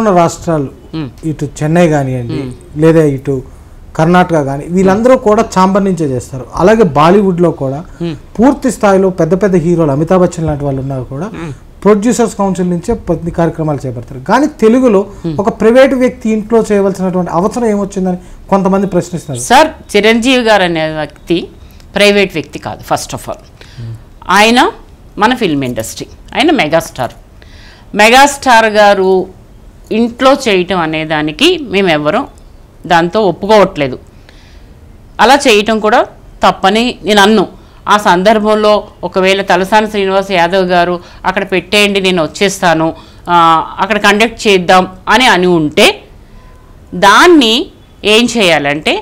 ఉన్న రాష్ట్రాలు ఇటు చెన్నై కానివ్వండి లేదా ఇటు కర్ణాటక కానీ వీళ్ళందరూ కూడా చాంబర్ నుంచే చేస్తారు. అలాగే బాలీవుడ్లో కూడా పూర్తి స్థాయిలో పెద్ద పెద్ద హీరోలు అమితాబ్ బచ్చన్ లాంటి వాళ్ళు ఉన్నారు కూడా ప్రొడ్యూసర్స్ కౌన్సిల్ నుంచే ప్రతి కార్యక్రమాలు చేపడతారు. కానీ తెలుగులో ఒక ప్రైవేట్ వ్యక్తి ఇంట్లో చేయవలసినటువంటి అవసరం ఏమొచ్చిందని కొంతమంది ప్రశ్నిస్తున్నారు. సార్ చిరంజీవి గారు అనే వ్యక్తి ప్రైవేట్ వ్యక్తి కాదు ఫస్ట్ ఆఫ్ ఆల్. ఆయన మన ఫిల్మ్ ఇండస్ట్రీ. ఆయన మెగాస్టార్. మెగాస్టార్ గారు ఇంట్లో చేయటం అనే దానికి మేమెవ్వరం దాంతో ఒప్పుకోవట్లేదు. అలా చేయటం కూడా తప్పని నేను అన్ను ఆ సందర్భంలో ఒకవేళ తలసాని శ్రీనివాస్ యాదవ్ గారు అక్కడ పెట్టేయండి నేను వచ్చేస్తాను అక్కడ కండక్ట్ చేద్దాం అని అని ఉంటే దాన్ని ఏం చేయాలంటే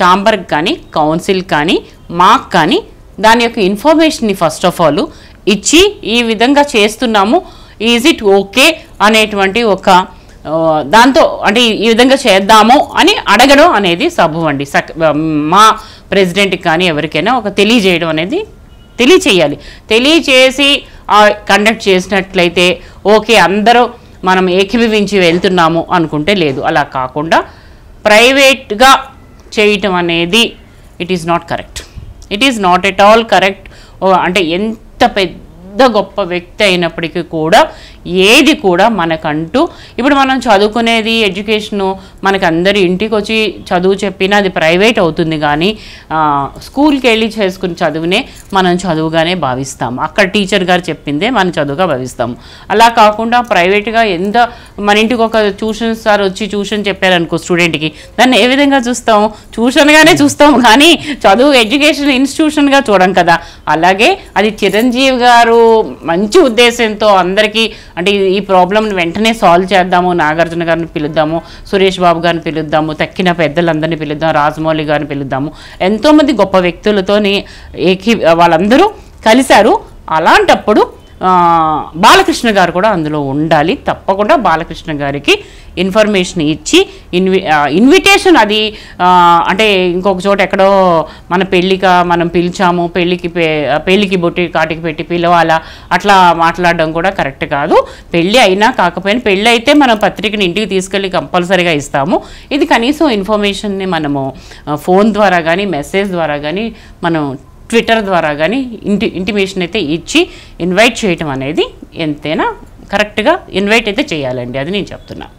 చాంబర్కి కానీ కౌన్సిల్ కానీ మాకు కానీ దాని యొక్క ఇన్ఫర్మేషన్ని ఫస్ట్ ఆఫ్ ఆల్ ఇచ్చి ఈ విధంగా చేస్తున్నాము ఈజ్ ఇట్ ఓకే అనేటువంటి ఒక దాంతో అంటే ఈ- విధంగా చేద్దాము అని అడగడం అనేది సబు అండి. సక్ మా ప్రెసిడెంట్కి కానీ ఎవరికైనా ఒక తెలియజేయడం అనేది తెలియచేయాలి. తెలియచేసి కండక్ట్ చేసినట్లయితే ఓకే అందరూ మనం ఏకీభవించి వెళ్తున్నాము అనుకుంటే లేదు. అలా కాకుండా ప్రైవేట్గా చేయటం అనేది it is not correct it is not at all correct అంటే ఎంత పెద్ద పెద్ద గొప్ప వ్యక్తి అయినప్పటికీ కూడా ఏది కూడా మనకంటూ ఇప్పుడు మనం చదువుకునేది ఎడ్యుకేషను మనకి అందరి ఇంటికి వచ్చి చదువు చెప్పినా అది ప్రైవేట్ అవుతుంది కానీ స్కూల్కి వెళ్ళి చేసుకుని చదువునే మనం చదువుగానే భావిస్తాం. అక్కడ టీచర్ గారు చెప్పిందే మనం చదువుగా భావిస్తాం. అలా కాకుండా ప్రైవేట్గా ఎంత మన ఇంటికి ఒక ట్యూషన్ సార్ వచ్చి ట్యూషన్ చెప్పారనుకో స్టూడెంట్కి దాన్ని ఏ విధంగా చూస్తాం? ట్యూషన్గానే చూస్తాం కానీ చదువు ఎడ్యుకేషన్ ఇన్స్టిట్యూషన్గా చూడం కదా. అలాగే అది చిరంజీవి గారు మంచి ఉద్దేశంతో అందరికీ అంటే ఈ- ప్రాబ్లంని ప్రాబ్లమ్ని వెంటనే సాల్వ్ చేద్దాము నాగార్జున గారిని పిలుద్దాము సురేష్ బాబు గారిని పిలుద్దాము తక్కిన పెద్దలందరినీ పిలుద్దాం రాజమౌళి గారిని పిలుద్దాము. ఎంతోమంది గొప్ప వ్యక్తులతోని ఏకీ వాళ్ళందరూ కలిశారు. అలాంటప్పుడు బాలకృష్ణ గారు కూడా అందులో ఉండాలి. తప్పకుండా బాలకృష్ణ గారికి ఇన్ఫర్మేషన్ ఇచ్చి ఇన్వి ఇన్విటేషన్ అది అంటే ఇంకొక చోట ఎక్కడో మన పెళ్ళిక మనం పిలిచాము పెళ్ళికి పెళ్ళికి బొట్టి కాటికి పెట్టి పిలవాలా అట్లా మాట్లాడడం కూడా కరెక్ట్ కాదు. పెళ్ళి అయినా కాకపోయినా పెళ్ళి అయితే మనం పత్రికని ఇంటికి తీసుకెళ్ళి కంపల్సరీగా ఇస్తాము. ఇది కనీసం ఇన్ఫర్మేషన్ని మనము ఫోన్ ద్వారా కానీ మెసేజ్ ద్వారా కానీ మనం ట్విట్టర్ ద్వారా కానీ ఇంటి ఇంటిమేషన్ అయితే ఇచ్చి ఇన్వైట్ చేయటం అనేది ఎంతైనా కరెక్ట్గా ఇన్వైట్ అయితే చేయాలండి. అది నేను చెప్తున్నాను